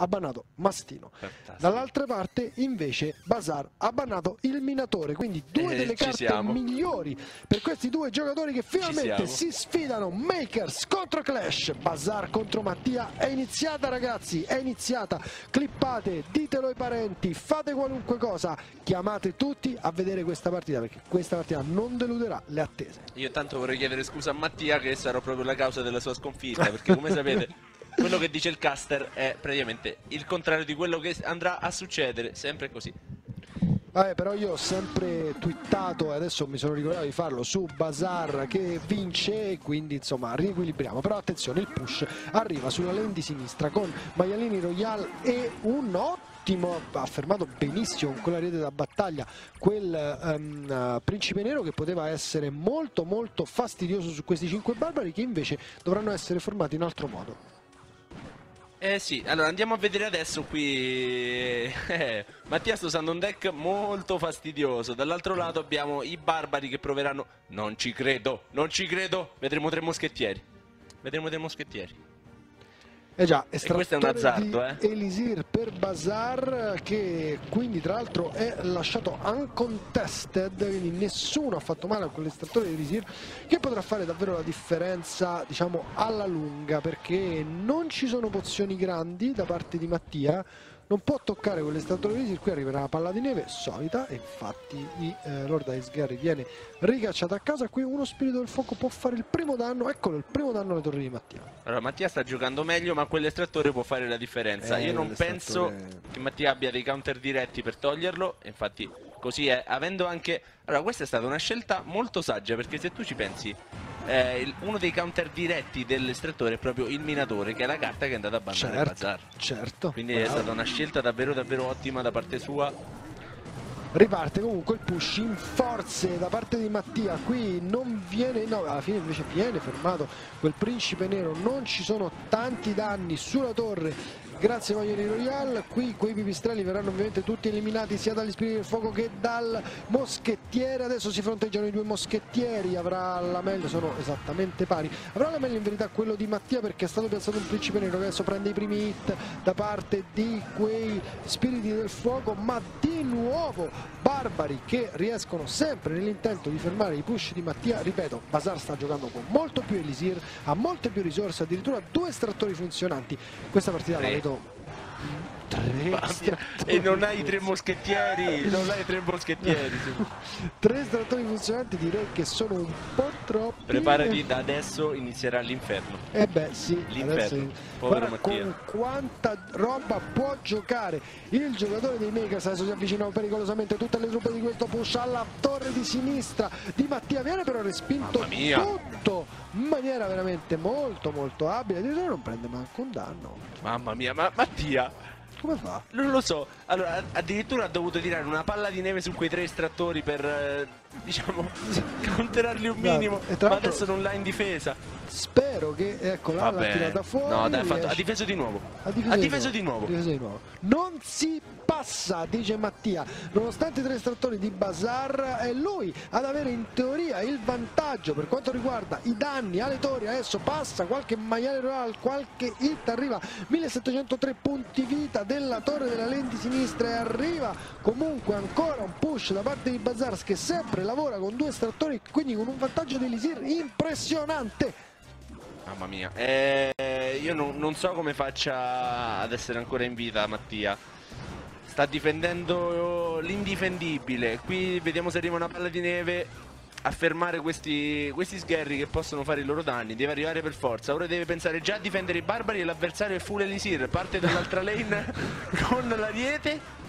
ha bannato Mastino. Dall'altra parte invece Bazar ha bannato il Minatore, quindi due Eh, delle carte siamo. migliori per questi due giocatori che finalmente si sfidano. Makers contro Clash, Bazar contro Mattia. È iniziata ragazzi, è iniziata. Clippate, ditelo ai parenti, fate qualunque cosa, chiamate tutti a vedere questa partita perché questa partita non deluderà le attese. Io tanto vorrei chiedere scusa a Mattia che sarò proprio la causa della sua sconfitta, perché come sapete quello che dice il caster è praticamente il contrario di quello che andrà a succedere, sempre così. Vabbè, però io ho sempre twittato e adesso mi sono ricordato di farlo su Bazar che vince quindi insomma riequilibriamo. Però attenzione, il push arriva sulla lane di sinistra con Maialini Royal e un ottimo ha fermato benissimo con la rete da battaglia quel eh, principe nero che poteva essere molto molto fastidioso su questi cinque barbari che invece dovranno essere formati in altro modo. Eh sì, allora andiamo a vedere adesso qui. Eh, Mattia sta usando un deck molto fastidioso. Dall'altro lato abbiamo i barbari che proveranno. Non ci credo, non ci credo. Vedremo tre moschettieri. Vedremo tre moschettieri. Eh già, questo è un azzardo, eh. Elisir per Bazar che quindi tra l'altro è lasciato uncontested, quindi nessuno ha fatto male a quell'estrattore di Elisir che potrà fare davvero la differenza diciamo alla lunga perché non ci sono pozioni grandi da parte di Mattia non può toccare quell'estrattore di Elisir, qui arriverà la palla di neve solita e infatti i, eh, Lord Gary viene ricacciato a casa, qui uno spirito del fuoco può fare il primo danno, eccolo il primo danno alle torri di Mattia. Allora, Mattia sta giocando meglio, ma quell'estrattore può fare la differenza. Eh, Io non penso che Mattia abbia dei counter diretti per toglierlo. Infatti, così è. Avendo anche. Allora, questa è stata una scelta molto saggia. Perché se tu ci pensi, eh, uno dei counter diretti dell'estrattore è proprio il minatore, che è la carta che è andata a bannare il Certo, bazar. certo. Quindi è bravo. stata una scelta davvero, davvero ottima da parte sua. Riparte comunque il push in forze da parte di Mattia, qui non viene, no alla fine invece viene fermato quel principe nero, non ci sono tanti danni sulla torre grazie Maglioni Royal, qui quei pipistrelli verranno ovviamente tutti eliminati sia dagli spiriti del fuoco che dal moschettiere, adesso si fronteggiano i due moschettieri, avrà la meglio, sono esattamente pari, avrà la meglio in verità quello di Mattia perché è stato piazzato un principe nero che adesso prende i primi hit da parte di quei spiriti del fuoco, ma di nuovo barbari che riescono sempre nell'intento di fermare i push di Mattia, ripeto, Bazar sta giocando con molto più Elisir, ha molte più risorse, addirittura due estrattori funzionanti, questa partita la vedo tre estrattori E non hai tre moschettieri! Non hai tre moschettieri! tre estrattori funzionanti direi che sono un po' troppi Preparati, da adesso inizierà l'inferno. Eh beh sì, L'inferno. Povero Mattia. con quanta roba può giocare il giocatore dei Makers, adesso si avvicinano pericolosamente tutte le truppe di questo push alla torre di sinistra di Mattia, viene però respinto Mamma mia. tutto in maniera veramente molto molto abile, addirittura non prende manco un danno, Mamma mia, ma Mattia! Come fa? Non lo so, allora addirittura ha dovuto tirare una palla di neve su quei tre estrattori per, eh, diciamo, counterarli un No, minimo, tra ma adesso non l'ha in difesa. Spero che, ecco là, l'ha tirata fuori. No, dai, ha, fatto- ha difeso di nuovo. Ha difeso, Ha difeso di nuovo. Ha difeso di nuovo. Non si passa, dice Mattia. Nonostante i tre estrattori di Bazar, è lui ad avere in teoria il vantaggio per quanto riguarda i danni alle torri. Adesso passa qualche maiale royal, qualche hit, arriva 1703 punti vita della torre della lente sinistra e arriva comunque ancora un push da parte di Bazar che sempre lavora con due estrattori, quindi con un vantaggio di Lisir impressionante. Mamma mia. Eh, io non, non so come faccia ad essere ancora in vita Mattia. Sta difendendo l'indifendibile. Qui vediamo se arriva una palla di neve a fermare questi, questi sgherri che possono fare i loro danni. Deve arrivare per forza. Ora deve pensare già a difendere i barbari e l'avversario è full elisir. Parte dall'altra lane con l'ariete.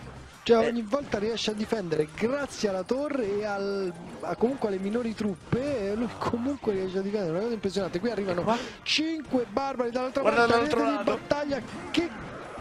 Cioè ogni volta riesce a difendere grazie alla torre e al, a- comunque alle minori truppe lui comunque riesce a difendere, una cosa impressionante. Qui arrivano 5 barbari dall'altra parte, dall'altro rete di lato. battaglia che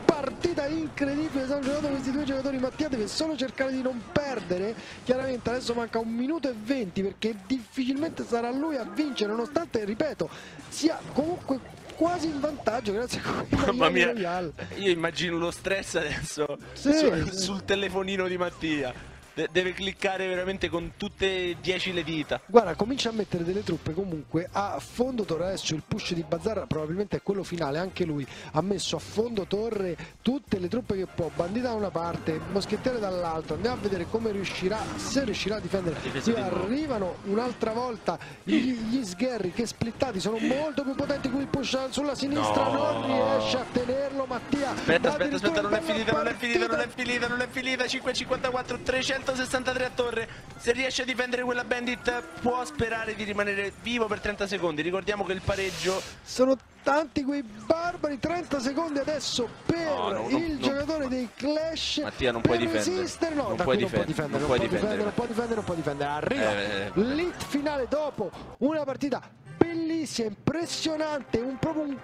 partita incredibile stanno giocando questi due giocatori Mattia deve solo cercare di non perdere chiaramente adesso manca un minuto e venti perché difficilmente sarà lui a vincere nonostante ripeto sia comunque quasi in vantaggio grazie a quei Mamma mia. Royal. Io immagino lo stress adesso Sì, sul, sì. sul telefonino di Mattia. De deve cliccare veramente con tutte e 10 le dita. Guarda, comincia a mettere delle truppe comunque a fondo torre. Adesso il push di Bazar probabilmente è quello finale. Anche lui ha messo a fondo torre tutte le truppe che può. Bandita da una parte, moschettiere dall'altra. Andiamo a vedere come riuscirà, se riuscirà a difendere. Qui arrivano un'altra volta gli, gli sgherri che splittati sono molto più potenti. Qui il push sulla sinistra no. non riesce a tenerlo. Mattia. Aspetta, aspetta, aspetta, non è finita, non è finita, non è finita, non è finita. 5,54, 363 a torre. Se riesce a difendere quella bandit può sperare di rimanere vivo per 30 secondi. Ricordiamo che il pareggio... Sono tanti quei barbari 30 secondi adesso per no, no, il no, giocatore dei Clash. Mattia non puoi difendere. resistere. no, non puoi difendere non puoi difendere non puoi difendere non puoi difendere. Arriva eh, eh, l'hit finale dopo una partita bellissima impressionante un proprio un,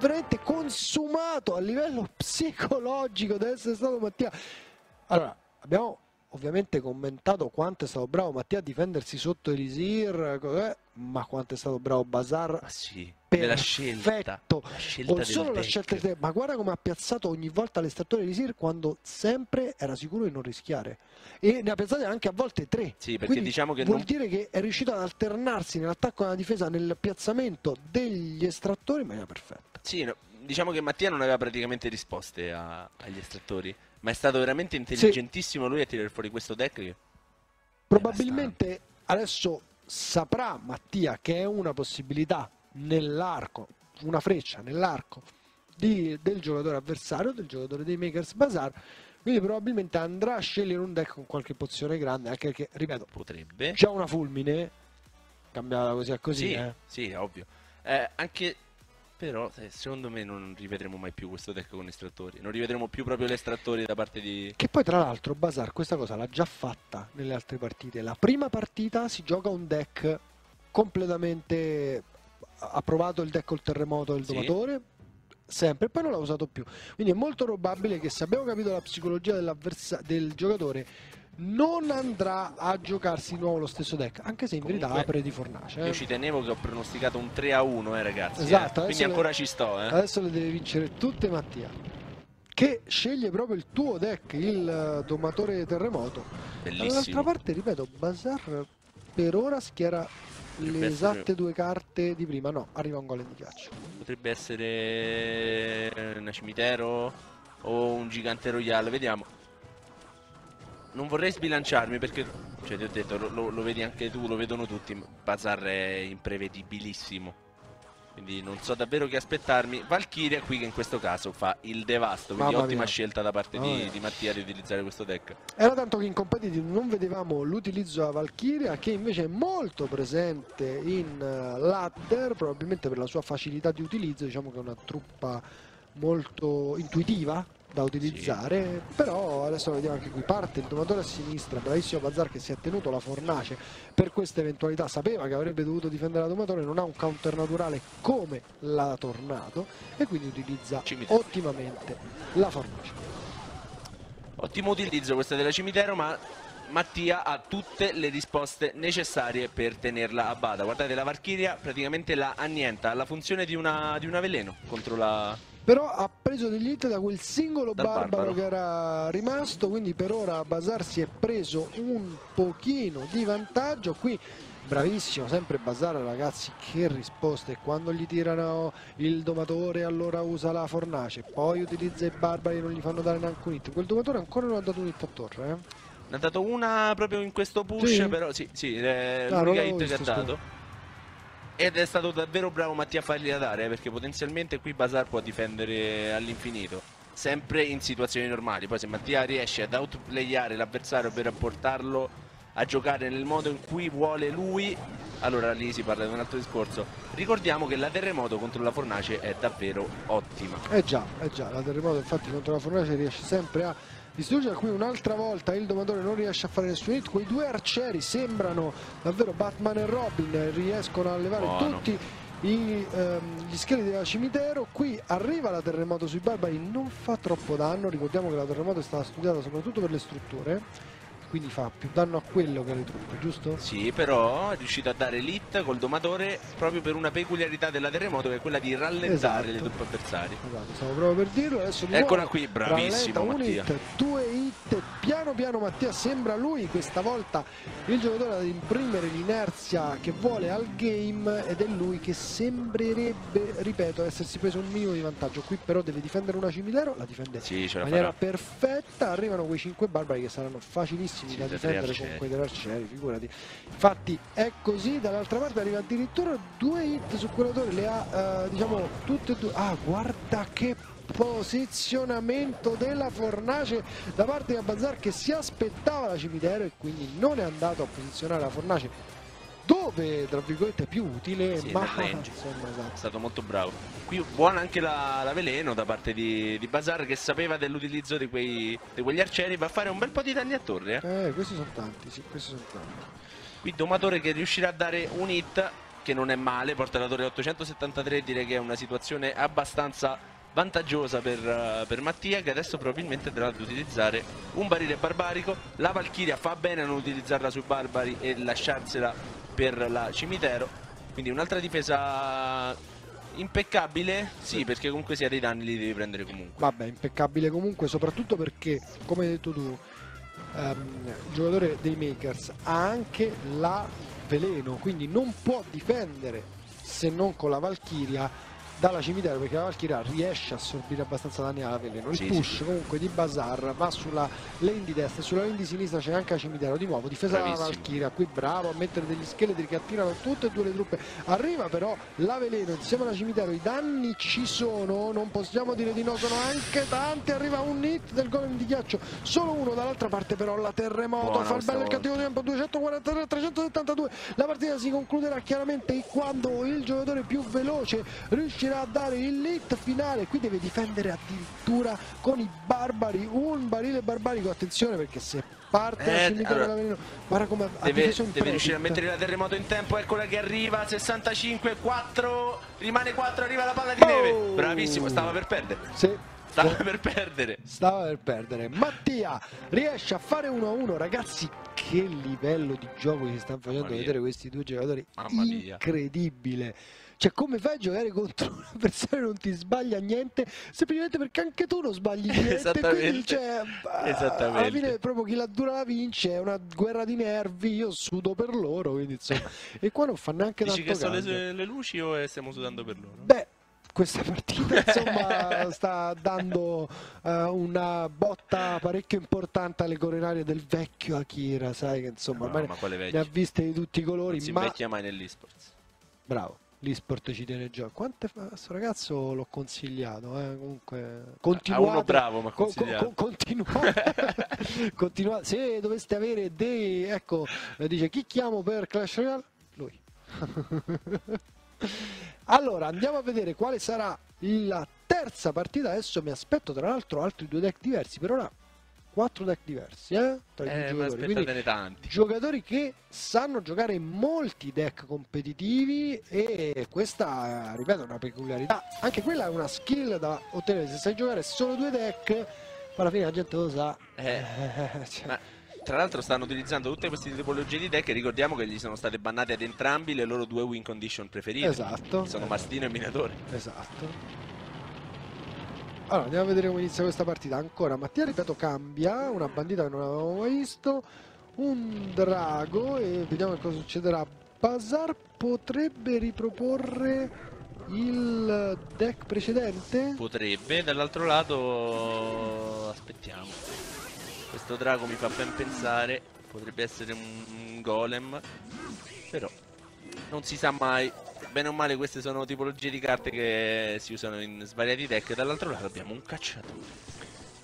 veramente consumato a livello psicologico. Deve essere stato Mattia. Allora abbiamo ovviamente commentato quanto è stato bravo Mattia a difendersi sotto Elisir, ma quanto è stato bravo Bazar. Ah, sì, della scelta. La scelta non solo la scelta di ma guarda come ha piazzato ogni volta l'estrattore Elisir quando sempre era sicuro di non rischiare. E ne ha piazzate anche a volte tre. Sì, perché Quindi diciamo che vuol non... dire che è riuscito ad alternarsi nell'attacco e nella difesa, nel piazzamento degli estrattori in maniera perfetta. Sì, no, diciamo che Mattia non aveva praticamente risposte a, agli estrattori. Ma è stato veramente intelligentissimo sì. lui a tirare fuori questo deck. Probabilmente adesso saprà Mattia che è una possibilità nell'arco, una freccia nell'arco del giocatore avversario, del giocatore dei Makers Bazaar. Quindi probabilmente andrà a scegliere un deck con qualche pozione grande, anche perché, ripeto, potrebbe. C'è una fulmine, cambiata così a così. Sì, eh. sì ovvio. Eh, anche però eh, secondo me non rivedremo mai più questo deck con estrattori. Non rivedremo più proprio gli estrattori da parte di... Che poi tra l'altro Bazar questa cosa l'ha già fatta nelle altre partite. La prima partita si gioca un deck completamente... Ha provato il deck col terremoto del sì. domatore, sempre, poi non l'ha usato più. Quindi è molto probabile che se abbiamo capito la psicologia del giocatore non andrà a giocarsi di nuovo lo stesso deck, anche se in Comunque, verità apre di fornace. Eh. Io ci tenevo che ho pronosticato un 3 a 1, eh ragazzi. Eh. Esatto, eh. quindi le, ancora ci sto. Eh. Adesso le deve vincere tutte Mattia. Che sceglie proprio il tuo deck, il domatore terremoto. Bellissimo. Dall'altra parte, ripeto, Bazar per ora schiera le esatte essere... due carte di prima. No, arriva un golem di ghiaccio. Potrebbe essere una cimitero o un gigante royale, vediamo non vorrei sbilanciarmi perché, cioè ti ho detto, lo, lo, vedi anche tu, lo vedono tutti, Bazar è imprevedibilissimo. Quindi non so davvero che aspettarmi. Valkyria qui che in questo caso fa il devasto, quindi Mamma ottima mia. scelta da parte di, di, Mattia di utilizzare questo deck. Era tanto che in competitive non vedevamo l'utilizzo della Valkyria che invece è molto presente in uh, ladder, probabilmente per la sua facilità di utilizzo, diciamo che è una truppa molto intuitiva da utilizzare sì. però adesso vediamo anche qui parte il domatore a sinistra bravissimo Bazar che si è tenuto la fornace per questa eventualità sapeva che avrebbe dovuto difendere la domatore non ha un counter naturale come la tornato e quindi utilizza cimitero. ottimamente la fornace ottimo utilizzo questa della cimitero ma Mattia ha tutte le risposte necessarie per tenerla a bada guardate la Valkyria praticamente la annienta ha la funzione di una, di una veleno contro la però ha preso degli hit da quel singolo barbaro, barbaro, che era rimasto quindi per ora Bazar si è preso un pochino di vantaggio. Qui bravissimo sempre Bazar ragazzi che risposte. Quando gli tirano il domatore allora usa la fornace poi utilizza i barbari e non gli fanno dare neanche un hit. Quel domatore ancora non ha dato un hit a torre eh? ne ha dato una proprio in questo push sì. però sì, sì è ah, l'unica hit che ha dato ed è stato davvero bravo Mattia a fargli da dare, perché potenzialmente qui Bazar può difendere all'infinito. Sempre in situazioni normali. Poi se Mattia riesce ad outplayare l'avversario per portarlo a giocare nel modo in cui vuole lui, allora lì si parla di un altro discorso. Ricordiamo che la terremoto contro la fornace è davvero ottima. Eh già, eh già, la terremoto infatti contro la fornace riesce sempre a distruggere qui un'altra volta il domatore non riesce a fare nessun hit. Quei due arcieri sembrano davvero Batman e Robin riescono a levare Buono. tutti i, ehm, gli scheletri del cimitero. Qui arriva la terremoto sui barbari non fa troppo danno ricordiamo che la terremoto è stata studiata soprattutto per le strutture quindi fa più danno a quello che alle truppe, giusto? Sì, però è riuscito a dare l'hit col domatore proprio per una peculiarità della terremoto che è quella di rallentare esatto. le truppe avversarie. Esatto, stavo proprio per dirlo, adesso Eccola qui, bravissimo Mattia. Hit, due hit piano piano Mattia sembra lui questa volta il giocatore ad imprimere l'inerzia che vuole al game ed è lui che sembrerebbe ripeto essersi preso un minimo di vantaggio. Qui però deve difendere una cimitero la difende Sì, in maniera farà. perfetta. Arrivano quei 5 barbari che saranno facilissimi Sì, da difendere con quei tre arcieri figurati. Infatti è così. Dall'altra parte arriva addirittura due hit su quell'autore. Le ha eh, diciamo tutte e due. Ah guarda che posizionamento della fornace da parte di Abazar che si aspettava la cimitero e quindi non è andato a posizionare la fornace dove tra virgolette è più utile Sì, ma insomma È esatto stato molto bravo. Qui buona anche la, la veleno da parte di, di Bazar che sapeva dell'utilizzo di, quei, di quegli arcieri. Va a fare un bel po' di danni a torre. eh. eh, questi sono tanti sì questi sono tanti Qui Domatore che riuscirà a dare un hit che non è male, porta la torre a 873, direi che è una situazione abbastanza vantaggiosa per, eh, per Mattia che adesso probabilmente andrà ad utilizzare un barile barbarico. La Valchiria fa bene a non utilizzarla sui barbari e lasciarsela per la cimitero. Quindi un'altra difesa impeccabile, sì, perché comunque sia dei danni li devi prendere comunque. Vabbè, impeccabile comunque, soprattutto perché, come hai detto tu, ehm, il giocatore dei Makers ha anche la veleno, quindi non può difendere se non con la Valchiria dalla cimitero perché la Valchiria riesce a assorbire abbastanza danni alla veleno. Il Sì, push sì, comunque di Bazar va sulla lane di destra e sulla lane di sinistra c'è anche la cimitero. Di nuovo difesa dalla Bravissimo. Valchiria, qui bravo a mettere degli scheletri che attirano tutte e due le truppe. Arriva però la veleno insieme alla cimitero, i danni ci sono, non possiamo dire di no, sono anche tanti. Arriva un hit del golem di ghiaccio, solo uno dall'altra parte però la terremoto Buona fa il bello e il cattivo tempo 243 372 la partita si concluderà chiaramente quando il giocatore più veloce riuscirà a dare il hit finale qui deve difendere addirittura con i barbari un barile barbarico attenzione perché se parte Eh, allora, guarda come Deve, deve riuscire a mettere la terremoto in tempo, eccola che arriva, 65, 4, rimane 4, arriva la palla di neve. Oh! Bravissimo, stava per perdere. Sì. Stava per perdere. stava per perdere Mattia riesce a fare 1-1 ragazzi che livello di gioco si stanno facendo vedere questi due giocatori Mamma mia. Cioè come fai a giocare contro un avversario non ti sbaglia niente semplicemente perché anche tu non sbagli niente Esattamente. quindi cioè, alla Esattamente. fine proprio chi la dura la vince è una guerra di nervi io sudo per loro quindi insomma e qua non fa neanche Dici tanto che sono le, le luci o eh, stiamo sudando per loro? Beh, questa partita insomma sta dando eh, una botta parecchio importante alle coronarie del vecchio Akira, sai che insomma No, ormai ma ne ha viste di tutti i colori, Non si ma invecchia mai nell'esports. bravo. L'esport ci tiene già. Quante fa sto ragazzo l'ho consigliato, eh? comunque continuate. A uno bravo, ma co- co- consigliato. co- continuate, continuate. Se doveste avere dei ecco, eh, dice chi chiamo per Clash Royale? Lui. allora, andiamo a vedere quale sarà la terza partita. Adesso mi aspetto tra l'altro altri due deck diversi, per ora quattro deck diversi, eh? Tra i Eh, ma giocatori. Quindi tanti. giocatori che sanno giocare molti deck competitivi e questa, ripeto, è una peculiarità. Anche quella è una skill da ottenere. Se sai giocare solo due deck, alla fine la gente lo sa. Eh, cioè, ma tra l'altro stanno utilizzando tutte queste tipologie di deck e ricordiamo che gli sono state bannate ad entrambi le loro due win condition preferite. esatto. Sono Mastino e Minatore. Esatto. Allora, andiamo a vedere come inizia questa partita. Ancora Mattia, ripeto, cambia. Una bandita che non avevamo mai visto. Un drago e vediamo cosa succederà. Bazar potrebbe riproporre il deck precedente? Potrebbe, dall'altro lato aspettiamo. Questo drago mi fa ben pensare, potrebbe essere un, un golem, però non si sa mai. Bene o male queste sono tipologie di carte che si usano in svariati deck, dall'altro lato abbiamo un cacciatore.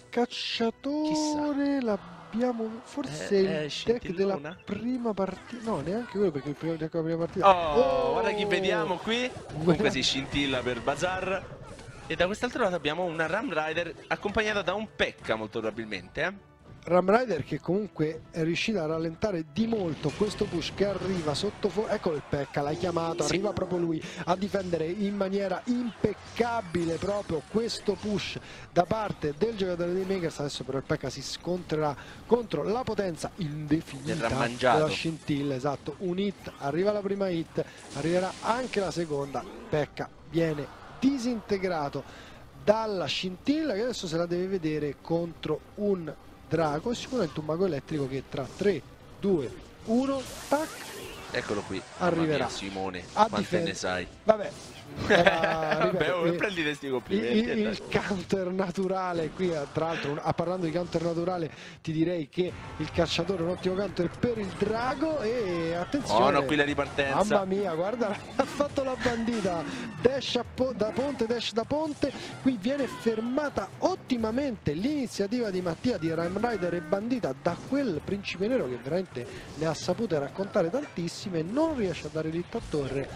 Cacciatore l'abbiamo forse Eh, il eh, deck della prima partita. No, neanche quello perché il deck della prima partita. Oh, guarda chi vediamo qui. Comunque si scintilla per Bazar. E da quest'altro lato abbiamo una Ram Rider accompagnata da un Pekka molto probabilmente. Eh? Ram Rider che comunque è riuscita a rallentare di molto questo push che arriva sotto fuoco. Eccolo il Pecca, l'hai chiamato, Sì. arriva proprio lui a difendere in maniera impeccabile proprio questo push da parte del giocatore dei Makers. Adesso però il Pecca si scontrerà contro la potenza indefinita della scintilla. Esatto, un hit, arriva la prima hit, arriverà anche la seconda. Pecca viene disintegrato dalla scintilla che adesso se la deve vedere contro un drago e sicuramente un mago elettrico che tra 3, 2, 1, tac, Eccolo qui. Arriverà. Mia, Simone, A quante ne sai? vabbè. Era, Vabbè, oh, eh, prendi questi il, complimenti. il- il counter naturale qui eh, tra l'altro un- a parlando di counter naturale ti direi che il cacciatore è un ottimo counter per il drago e attenzione Oh no, qui la ripartenza. Mamma mia, guarda, ha fatto la bandita. Dash po- da ponte, dash da ponte. Qui viene fermata ottimamente l'iniziativa di Mattia di Rime Rider e bandita da quel principe nero che veramente ne ha sapute raccontare tantissime. Non riesce a dare l'hit a torre.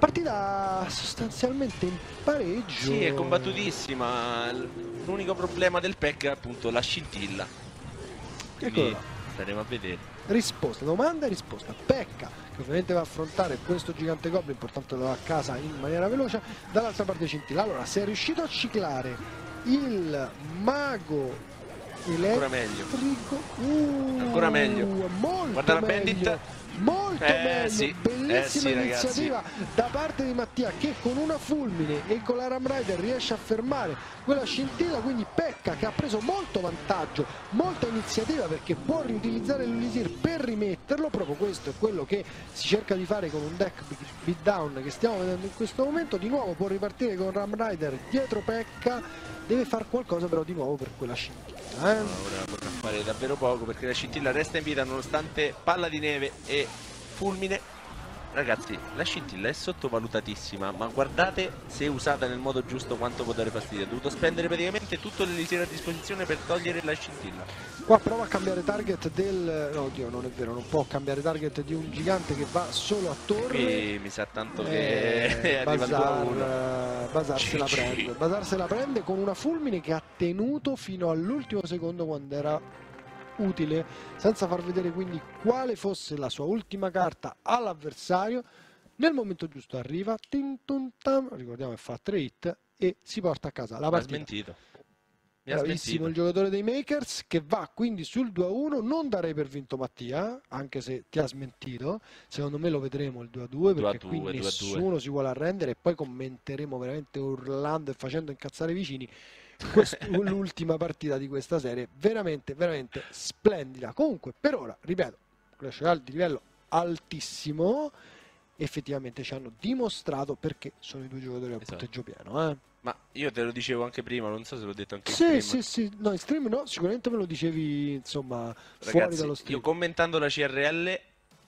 Partita sostanzialmente in pareggio. Sì, è combattutissima. L'unico problema del pack è appunto la scintilla. Quindi staremo a vedere. risposta, domanda e risposta. Pecca, che ovviamente va a affrontare questo gigante goblin, portandolo a casa in maniera veloce, dall'altra parte Scintilla. Allora, se è riuscito a ciclare il mago Ancora meglio. elettrico, uh, Ancora meglio. Guarda la meglio, bandit. Molto Eh, meglio, sì. bellissima Eh, sì, ragazzi. iniziativa da parte di Mattia che con una fulmine e con la Ram Rider riesce a fermare quella scintilla, quindi Pecca che ha preso molto vantaggio, molta iniziativa perché può riutilizzare l'Elisir per rimetterlo, proprio questo è quello che si cerca di fare con un deck beatdown che stiamo vedendo in questo momento, di nuovo può ripartire con Ram Rider dietro Pecca, deve fare qualcosa però di nuovo per quella scintilla. eh. Ora potrà fare davvero poco perché la scintilla resta in vita nonostante palla di neve e fulmine. Ragazzi, la scintilla è sottovalutatissima, ma guardate se usata nel modo giusto quanto può dare fastidio. Ha dovuto spendere praticamente tutto l'elisir a disposizione per togliere la scintilla. Qua prova a cambiare target del... no oddio non è vero, non può cambiare target di un gigante che va solo a torre. Qui mi sa tanto che Eh, arriva il 2 a 1. Bazar, eh, Bazar se la prende. Bazar se la prende con una fulmine che ha tenuto fino all'ultimo secondo quando era utile, senza far vedere quindi quale fosse la sua ultima carta all'avversario. Nel momento giusto arriva, tin tun tam, ricordiamo che fa 3 hit e si porta a casa la Mi ha partita. smentito. Mi Bravissimo il smentito. giocatore dei Makers che va quindi sul 2-1, non darei per vinto Mattia, anche se ti ha smentito, secondo me lo vedremo il 2-2 perché 2-2, qui 2-2. nessuno si vuole arrendere e poi commenteremo veramente urlando e facendo incazzare i vicini quest- l'ultima partita di questa serie, veramente veramente splendida. Comunque per ora, ripeto, Clash Royale di livello altissimo, effettivamente ci hanno dimostrato perché sono i due giocatori a Esatto. punteggio pieno, eh. Ma io te lo dicevo anche prima, non so se l'ho detto anche in Sì, stream. sì, sì, no, in stream no, sicuramente me lo dicevi, insomma, fuori Ragazzi, dallo io stream. commentando la CRL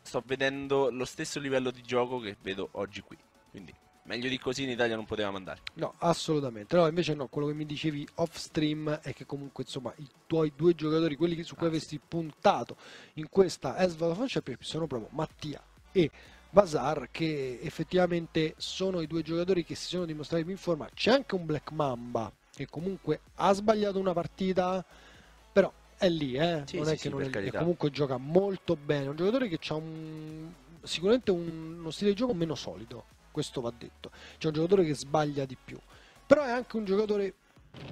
sto vedendo lo stesso livello di gioco che vedo oggi qui. Quindi meglio di così in Italia non potevamo andare. No, assolutamente. No, invece no, quello che mi dicevi off stream è che comunque, insomma, i tuoi due giocatori, quelli su cui Ah, avresti puntato in questa Esval Championship sono proprio Mattia e Bazar che effettivamente sono i due giocatori che si sono dimostrati più in forma. C'è anche un Black Mamba che comunque ha sbagliato una partita, però è lì, eh? Sì, non sì, è sì, che non è lì, comunque gioca molto bene. Un giocatore che ha un, sicuramente un- uno stile di gioco meno solido, questo va detto. C'è un giocatore che sbaglia di più, però è anche un giocatore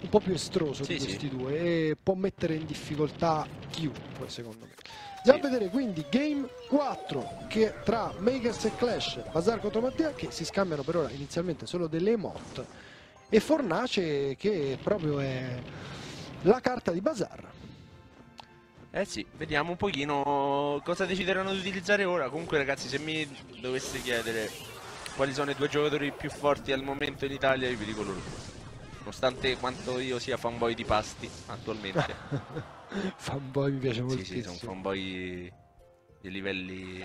un po' più estroso Sì, di sì. questi due e può mettere in difficoltà chiunque, secondo me. Andiamo Sì. a vedere quindi game 4 che tra Makers e Clash, Bazar contro Mattia che si scambiano per ora inizialmente solo delle emote e Fornace che proprio è la carta di Bazar. Eh sì, vediamo un pochino cosa decideranno di utilizzare ora. Comunque ragazzi, se mi doveste chiedere quali sono i due giocatori più forti al momento in Italia, io vi dico loro. Nonostante quanto io sia fanboy di pasti attualmente. Fanboy mi piace sì, moltissimo. sì, sono fanboy di livelli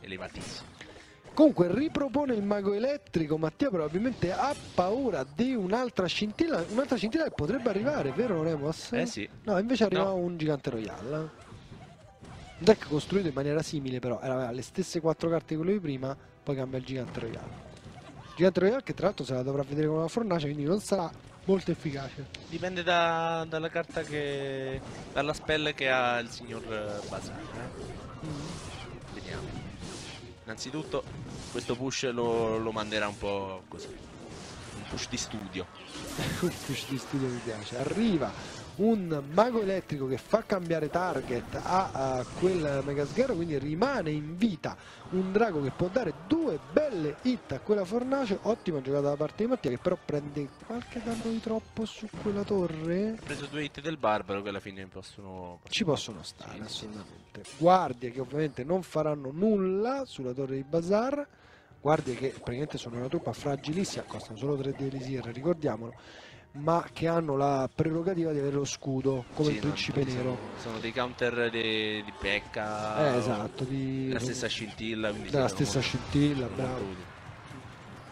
elevatissimi. Comunque ripropone il mago elettrico, Mattia probabilmente ha paura di un'altra scintilla, un'altra scintilla che potrebbe arrivare, vero Remos? Eh sì. No, invece arriva No. un gigante royale. Un deck costruito in maniera simile però, aveva le stesse quattro carte di quello di prima, poi cambia il gigante royale. Gigante royale che tra l'altro se la dovrà vedere con una fornace, quindi non sarà molto efficace. Dipende da- dalla carta che. dalla spell che ha il signor eh, Bazar. eh. Vediamo. Innanzitutto questo push lo, lo manderà un po' così. Un push di studio. Un push di studio mi piace. Arriva un mago elettrico che fa cambiare target a, a quel Megasguerro quindi rimane in vita un drago che può dare due belle hit a quella fornace. Ottima giocata da parte di Mattia che però prende qualche danno di troppo su quella torre. Ha preso due hit del barbaro che alla fine possono... ci possono stare Sì, sì. assolutamente. Guardie che ovviamente non faranno nulla sulla torre di Bazar. Guardie che praticamente sono una truppa fragilissima costano solo 3 di Elisir ricordiamolo ma che hanno la prerogativa di avere lo scudo come Sì, il no, principe sono- nero Sono dei counter di, di Pekka. eh, esatto di, Della stessa scintilla. della stessa molto- scintilla bravo.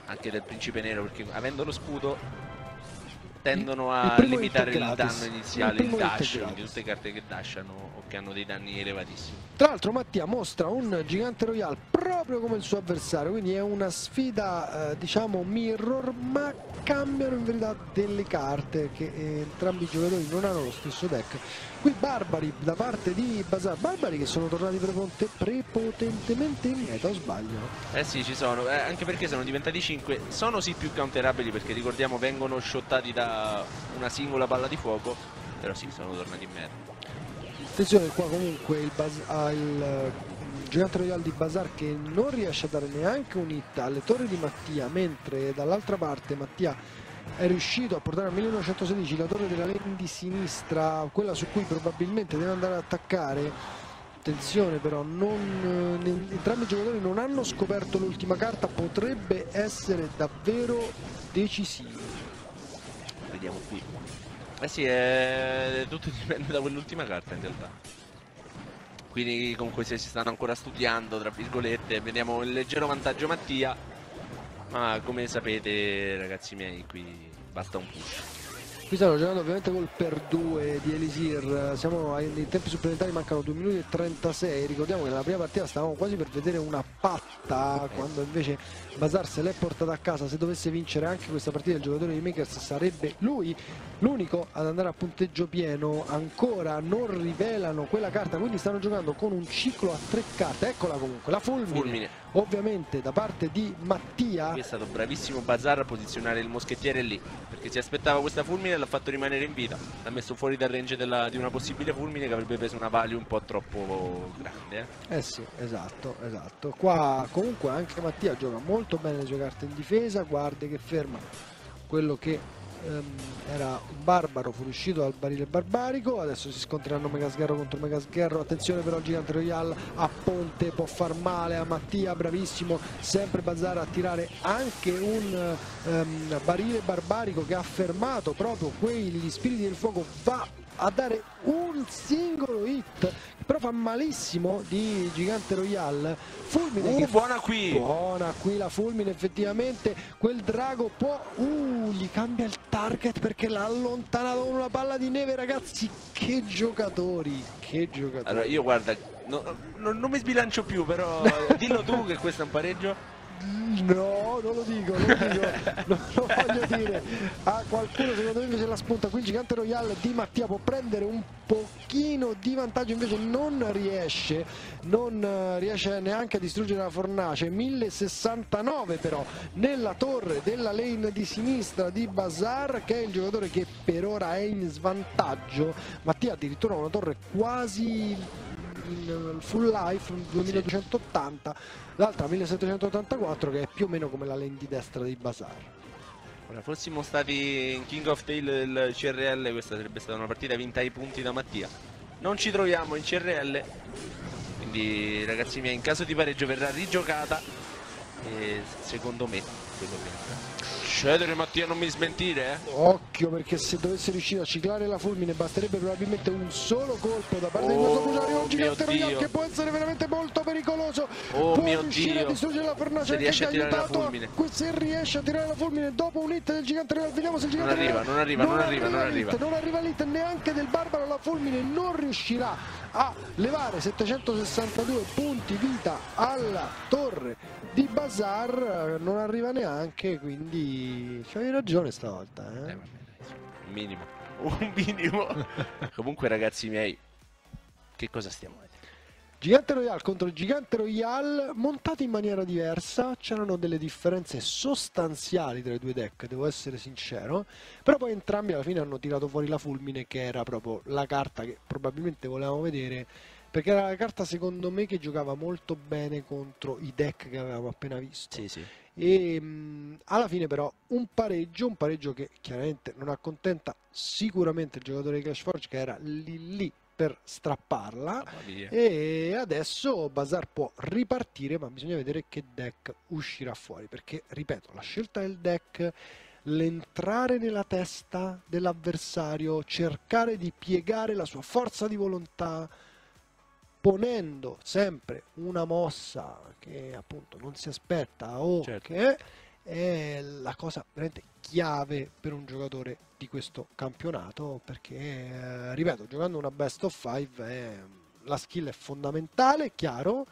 Anche del principe nero perché avendo lo scudo tendono il a primo limitare il danno iniziale, Il il, dash, quindi tutte carte che dashano o che hanno dei danni elevatissimi. Tra l'altro Mattia mostra un gigante royale proprio come il suo avversario, quindi è una sfida eh, diciamo mirror, ma cambiano in verità delle carte che eh, entrambi i giocatori non hanno lo stesso deck. Qui Barbari da parte di Bazar, Barbari che sono tornati preponte- prepotentemente in meta, o sbaglio? Eh sì, ci sono, eh, anche perché sono diventati 5, sono sì più counterabili perché ricordiamo vengono shottati da una singola palla di fuoco, però sì, sono tornati in meta. Attenzione qua comunque il, Baz- ah, il, gigante royale di Bazar che non riesce a dare neanche un hit alle torri di Mattia, mentre dall'altra parte Mattia è riuscito a portare al 1916 la torre della lane di sinistra, quella su cui probabilmente deve andare ad attaccare. Attenzione però, non, eh, entrambi i giocatori non hanno scoperto l'ultima carta, potrebbe essere davvero decisivo. Vediamo qui. Eh sì, eh, tutto dipende da quell'ultima carta in realtà. Quindi comunque se si stanno ancora studiando, tra virgolette, vediamo il leggero vantaggio Mattia. Ma come sapete ragazzi miei, qui basta un push. Qui stanno giocando ovviamente col per 2 di Elisir, siamo ai tempi supplementari, mancano 2 minuti e 36, ricordiamo che nella prima partita stavamo quasi per vedere una patta, quando invece Bazar se l'è portata a casa, se dovesse vincere anche questa partita il giocatore di Makers sarebbe lui l'unico ad andare a punteggio pieno, ancora non rivelano quella carta, quindi stanno giocando con un ciclo a tre carte, eccola comunque, la fulmine, Fulmine. Ovviamente da parte di Mattia, è stato bravissimo Bazar a posizionare il moschettiere lì. Perché si aspettava questa fulmine e l'ha fatto rimanere in vita. L'ha messo fuori dal range della- di una possibile fulmine che avrebbe preso una value un po' troppo grande. eh. Eh sì, esatto, esatto. Qua comunque anche Mattia gioca molto bene le sue carte in difesa, guardi che ferma quello che era un barbaro fuoriuscito dal barile barbarico, adesso si scontreranno Megasguerro contro Megasguerro, attenzione però gigante Royal a ponte, può far male a Mattia, bravissimo, sempre Bazar a tirare anche un ehm, barile barbarico che ha fermato proprio quegli spiriti del fuoco, va a dare un singolo hit però fa malissimo di Gigante Royal Fulmine Uh, che buona qui! buona qui la Fulmine effettivamente quel drago può uh gli cambia il target perché l'ha allontanato con una palla di neve ragazzi che giocatori che giocatori Allora io guarda, no- no- non mi sbilancio più, però dillo tu che questo è un pareggio. No, non lo dico, non lo dico, non lo voglio dire. A qualcuno secondo me invece la spunta qui il gigante royale di Mattia può prendere un pochino di vantaggio invece non riesce non eh, riesce neanche a distruggere la fornace. 1069 però nella torre della lane di sinistra di Bazar che è il giocatore che per ora è in svantaggio. Mattia addirittura ha una torre quasi in full life 2280 l'altra 1784 che è più o meno come la lane di destra di Bazar Ora, fossimo stati in King of Tail del CRL, questa sarebbe stata una partita vinta ai punti da Mattia. Non ci troviamo in CRL, quindi ragazzi miei, in caso di pareggio verrà rigiocata. E secondo me, secondo me. Cedere Mattia, non mi smentire, eh? occhio perché se dovesse riuscire a ciclare la fulmine basterebbe probabilmente un solo colpo da parte di Oh, questo Pugiari un gigante mio royale Dio. che può essere veramente molto pericoloso Oh può riuscire a Dio. distruggere la fornace Se riesce a tirare la fulmine. Se riesce a tirare la fulmine dopo un hit del gigante royale vediamo se il gigante arriva, royale non arriva, non arriva, non arriva. non arriva l'hit neanche del barbaro la fulmine non riuscirà a levare 762 punti vita alla torre di Bazar non arriva neanche quindi c'hai ragione stavolta Eh, eh? un minimo. Un minimo. Comunque ragazzi miei, che cosa stiamo vedendo? Gigante Royale contro Gigante Royale montati in maniera diversa, c'erano delle differenze sostanziali tra i due deck, devo essere sincero, però poi entrambi alla fine hanno tirato fuori la fulmine che era proprio la carta che probabilmente volevamo vedere, perché era la carta secondo me che giocava molto bene contro i deck che avevamo appena visto. Sì, sì. E mh, alla fine però un pareggio, un pareggio che chiaramente non accontenta sicuramente il giocatore di Clash Forge che era lì lì per strapparla e adesso Bazar può ripartire ma bisogna vedere che deck uscirà fuori perché ripeto la scelta del deck l'entrare nella testa dell'avversario cercare di piegare la sua forza di volontà ponendo sempre una mossa che appunto non si aspetta o Certo. che è la cosa veramente chiave per un giocatore di questo campionato perché eh, ripeto giocando una best of five è- la skill è fondamentale chiaro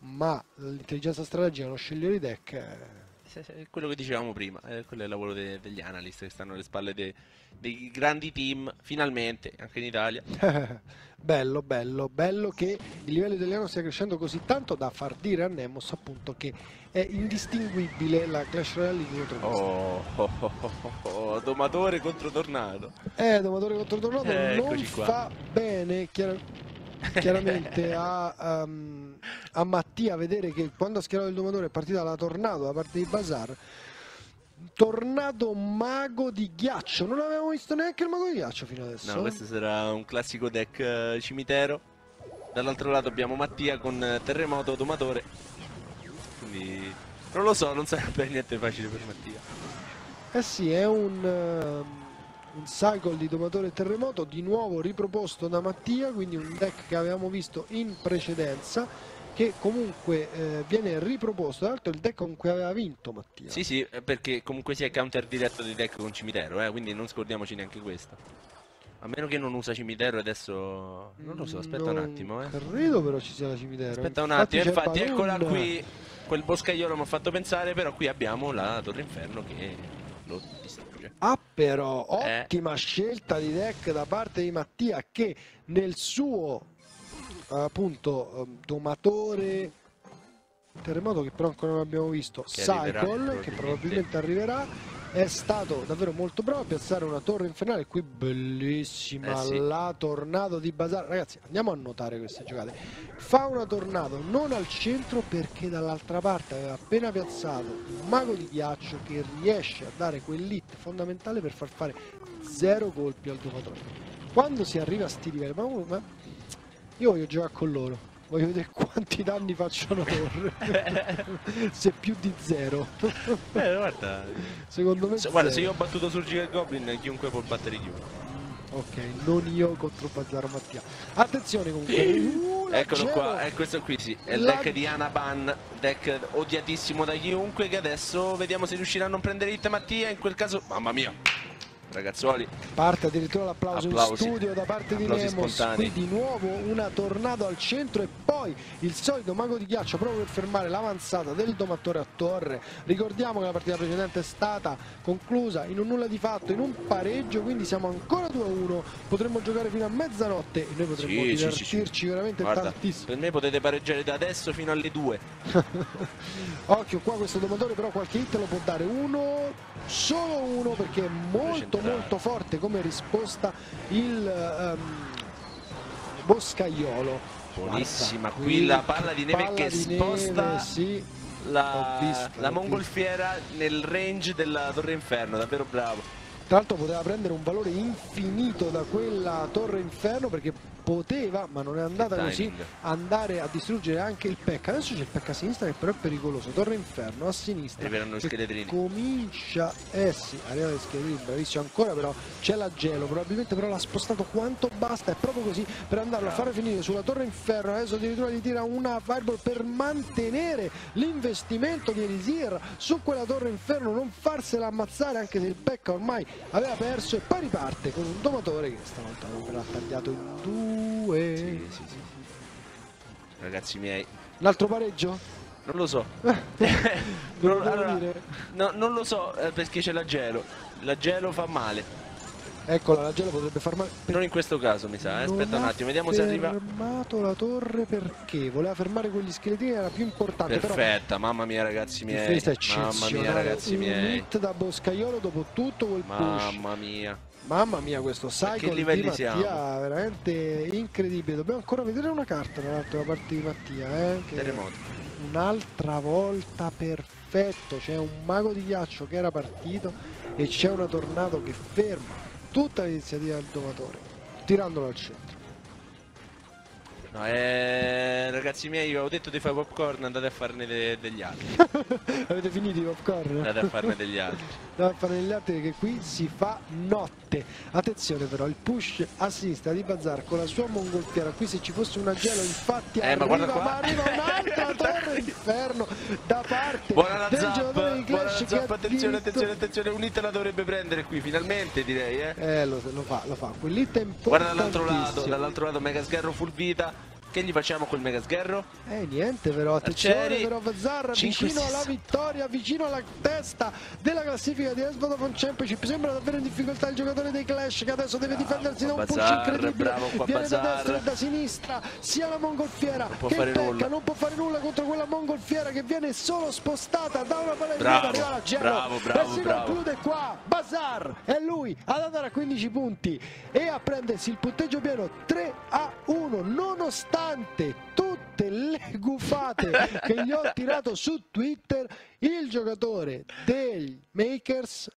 ma l'intelligenza strategica non scegliere i deck è quello che dicevamo prima, eh, quello è il lavoro de- degli analyst che stanno alle spalle de- dei grandi team, finalmente, anche in Italia. bello, bello, bello che il livello italiano stia crescendo così tanto da far dire a Nemos appunto che è indistinguibile la Clash Royale di contro Oh, oh, oh, oh, oh, domatore contro tornado. Eh, domatore contro tornado Eh, non fa bene chiara- chiaramente a, um, a Mattia vedere che quando ha schierato il domatore è partita la tornado da parte di Bazar tornado mago di ghiaccio non avevamo visto neanche il mago di ghiaccio fino adesso No, questo sarà un classico deck eh, cimitero. Dall'altro lato abbiamo Mattia con eh, terremoto domatore. Quindi non lo so, non sarà per niente facile per Mattia. Eh sì, è un, ehm, un cycle di domatore terremoto di nuovo riproposto da Mattia, quindi un deck che avevamo visto in precedenza, che comunque eh, viene riproposto. Tra l'altro il deck con cui aveva vinto Mattia. Sì, sì, eh, perché comunque sia counter diretto dei deck con cimitero, eh, quindi non scordiamoci neanche questo. A meno che non usa cimitero adesso... Non lo so, aspetta un Non attimo, eh. Credo però ci sia la cimitero. Aspetta un Infatti attimo, c'è infatti eccola qui. Quel boscaiolo mi ha fatto pensare, però qui abbiamo la Torre Inferno che lo. Ah però, Eh. ottima scelta di deck da parte di Mattia che nel suo appunto ehm, domatore terremoto che però ancora non abbiamo visto, Che Cycle che probabilmente arriverà, è stato davvero molto bravo a piazzare una torre infernale, qui bellissima Eh sì. la tornado di Basar, ragazzi andiamo a notare queste giocate, fa una tornado non al centro perché dall'altra parte aveva appena piazzato un mago di ghiaccio che riesce a dare quell'hit fondamentale per far fare zero colpi al domatore. Quando si arriva a sti livelli, ma io voglio giocare con loro, voglio vedere quanti danni facciano torre, se più di zero, Eh, guarda. secondo me Se- Guarda, se io ho battuto sul Giga Goblin, chiunque può battere chiunque. Ok, non io contro Bazzaro Mattia. Attenzione comunque. Uh, Eccolo qua, è questo qui sì, è il La- deck di Anaban, deck odiatissimo da chiunque che adesso vediamo se riuscirà a non prendere hit Mattia, in quel caso, mamma mia, ragazzuoli, Parte addirittura l'applauso in studio da parte di Applausi spontanei. Qui di nuovo una tornado al centro e poi il solito mago di ghiaccio proprio per fermare l'avanzata del domatore a torre. Ricordiamo che la partita precedente è stata conclusa in un nulla di fatto, in un pareggio, quindi siamo ancora 2-1. Potremmo giocare fino a mezzanotte e noi potremmo Sì, divertirci sì, sì. veramente guarda, tantissimo. per me potete pareggiare da adesso fino alle 2. Occhio qua questo domatore però qualche hit lo può dare uno, solo uno perché è molto. Molto forte come risposta il ehm, boscaiolo. Buonissima, Guarda, qui la palla di neve palla che di sposta neve, sì. la, L'ho vista, la l'ho mongolfiera nel range della Torre Inferno, davvero bravo. Tra l'altro poteva prendere un valore infinito da quella torre inferno perché poteva, ma non è andata così, andare a distruggere anche il pecca. Adesso c'è il pecca a sinistra che però è pericoloso. Torre inferno a sinistra. Arriveranno i che scheletrini. Comincia, eh sì, arriva gli scheletrini, bravissimo ancora però c'è la gelo, probabilmente però l'ha spostato quanto basta, è proprio così per andarlo a fare finire sulla torre inferno. Adesso addirittura gli tira una fireball per mantenere l'investimento di Elisir su quella torre inferno, non farsela ammazzare anche se il pecca ormai aveva perso e poi riparte con un domatore che stavolta non verrà tagliato in due. Sì, sì, sì. Ragazzi miei, Un altro pareggio? non lo so. Lo Non, allora, no, non lo so eh, perché c'è la gelo. La gelo fa male. Eccola, la gelo potrebbe far male. Non in questo caso, mi sa. Eh? Aspetta un ha attimo, vediamo se arriva. fermato la torre perché voleva fermare quegli scheletrini, era più importante. Perfetta, mamma mia, ragazzi Però, miei. Mamma mia, ragazzi un miei. hit da Boscaiolo dopo tutto quel push. Mamma mia. Mamma mia, questo cycle di livelli Mattia siamo? veramente incredibile. Dobbiamo ancora vedere una carta dall'altra parte di Mattia. Eh. Un'altra volta perfetto. C'è un mago di ghiaccio che era partito e c'è una tornado che ferma tutta l'iniziativa del domatore, tirandolo al centro. No, eh, ragazzi miei, io avevo detto di fare popcorn, andate a farne de- degli altri. Avete finito i popcorn? Andate a farne degli altri. da fare negli altri che qui si fa notte attenzione però il push a sinistra di Bazar con la sua mongolfiera qui se ci fosse una gelo infatti Eh, ma arriva guarda ma, qua. arriva un'altra torre d'inferno da parte Buona la del giocatore di Clash zap, che ha attenzione, attenzione, attenzione, un'hit la dovrebbe prendere qui, finalmente direi, eh. eh lo, lo fa lo fa quell'hit è Guarda dall'altro lato, dall'altro lato Mega Sgarro full vita. Che gli facciamo col Mega Sgarro? Eh niente però, attenzione però Bazzar cinque, vicino alla vittoria, vicino alla testa della classifica di Vodafone Championship. Sembra davvero in difficoltà il giocatore dei Clash che adesso deve Bravo difendersi da un qua push Bazzar, incredibile. bravo qua Viene da Bazzar. destra e da sinistra, sia la mongolfiera può che pecca, nulla. non può fare nulla contro quella mongolfiera che viene solo spostata da una palla di Bravo, arriva la gelo bravo, bravo, e si bravo. conclude qua. Bazar è lui ad andare a 15 punti e a prendersi il punteggio pieno 3 a 1 nonostante tutte le gufate che gli ho tirato su Twitter il giocatore dei Makers